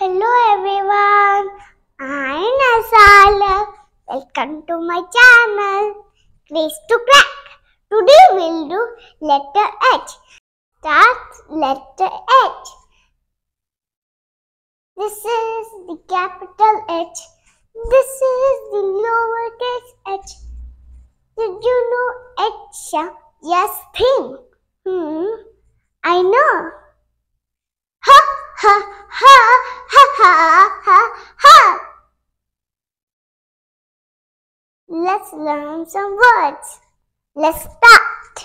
Hello everyone, I'm Nasala. Welcome to my channel, Craze to Crack. Today we'll do letter H. Start letter H. This is the capital H. This is the lowercase h. Did you know H? Yes, thing. Hmm, I know. Ha ha ha ha ha ha. Let's learn some words. Let's start.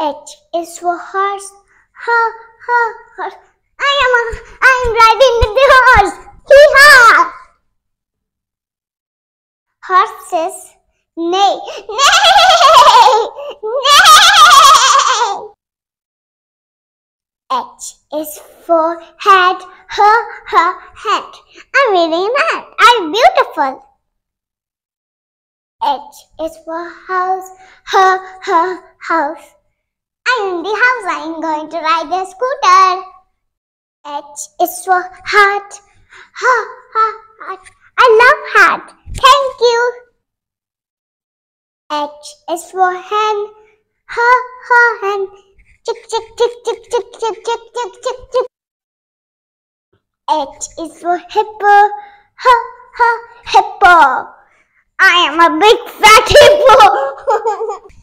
H is for horse. Ha ha horse. I am a, I am riding the horse. Hee ha. Horses. Neigh. Neigh. Neigh. H is for head, her, her, head. I'm really that. I'm beautiful. H is for house, her, her, house. I'm in the house. I'm going to ride a scooter. H is for hat, her, her, hat. I love hat. Thank you. H is for hen, her, her, hen. Chick, chick, chick, chick, H is for hippo. Ha, ha, hippo. I am a big fat hippo.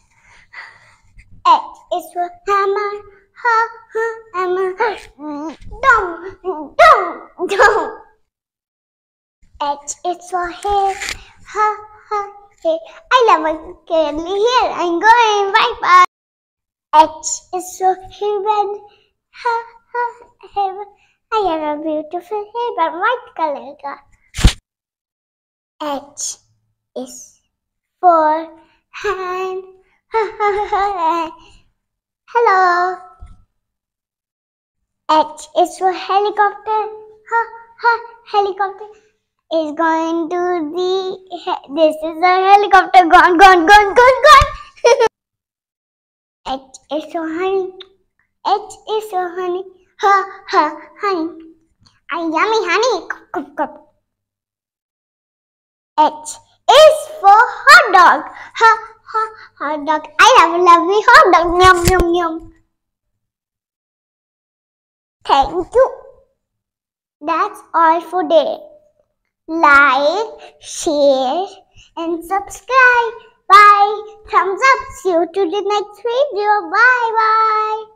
H is for hammer. Ha, ha, hammer. Dum, dum, dum. H is for hair. Ha, ha, hair. I love my curly hair. I'm going. Bye bye. H is for heaven. Ha ha heaven. I have a beautiful heaven, white color. H is for hand. Ha ha ha. Hello. H is for helicopter. Ha ha helicopter is going to the. This is a helicopter gone gone gone gone gone. H is for honey. H is for honey. Ha ha honey. A yummy honey. Cup, cup, cup. H is for hot dog. Ha ha hot dog. I love a lovely hot dog. Yum yum yum. Thank you. That's all for today. Like, share, and subscribe. Bye. Thumbs up. See you to the next video. Bye bye.